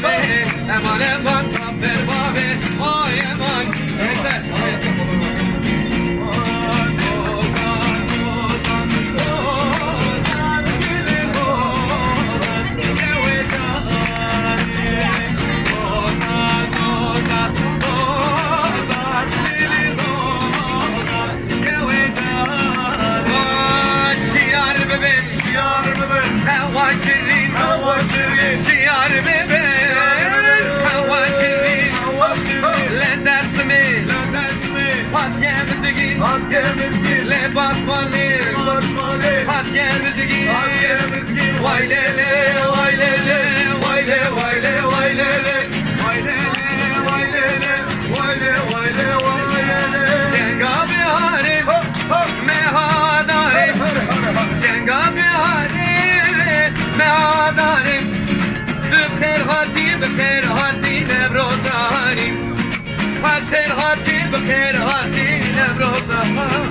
baby, and whatever. Patiyemizi giy Le basmalı Patiyemizi giy Vay lele vay lele Vay le vay le vay lele Cenga biharim Mehadarim Cenga biharim Mehadarim Büker hati büker hati nevrozarim Haster hati büker hati love.